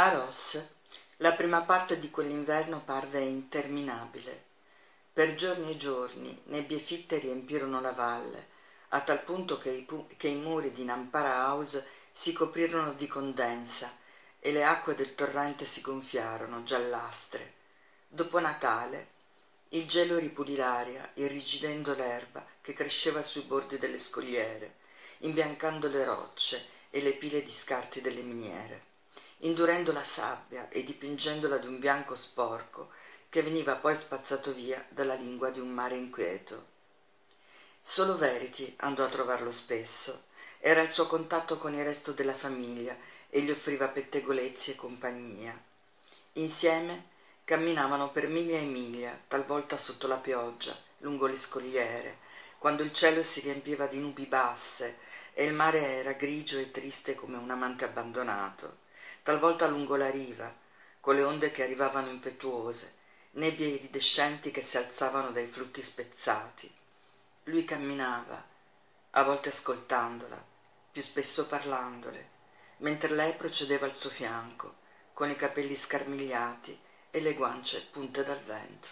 A Ross la prima parte di quell'inverno parve interminabile. Per giorni e giorni nebbie fitte riempirono la valle, a tal punto che i, che i muri di Nampara House si coprirono di condensa e le acque del torrente si gonfiarono, giallastre. Dopo Natale il gelo ripulì l'aria, irrigidendo l'erba che cresceva sui bordi delle scogliere, imbiancando le rocce e le pile di scarti delle miniere indurendo la sabbia e dipingendola di un bianco sporco che veniva poi spazzato via dalla lingua di un mare inquieto. Solo Verity andò a trovarlo spesso. Era il suo contatto con il resto della famiglia e gli offriva pettegolezzi e compagnia. Insieme camminavano per miglia e miglia, talvolta sotto la pioggia, lungo le scogliere, quando il cielo si riempiva di nubi basse e il mare era grigio e triste come un amante abbandonato talvolta lungo la riva, con le onde che arrivavano impetuose, nebbie iridescenti che si alzavano dai frutti spezzati. Lui camminava, a volte ascoltandola, più spesso parlandole, mentre lei procedeva al suo fianco, con i capelli scarmigliati e le guance punte dal vento.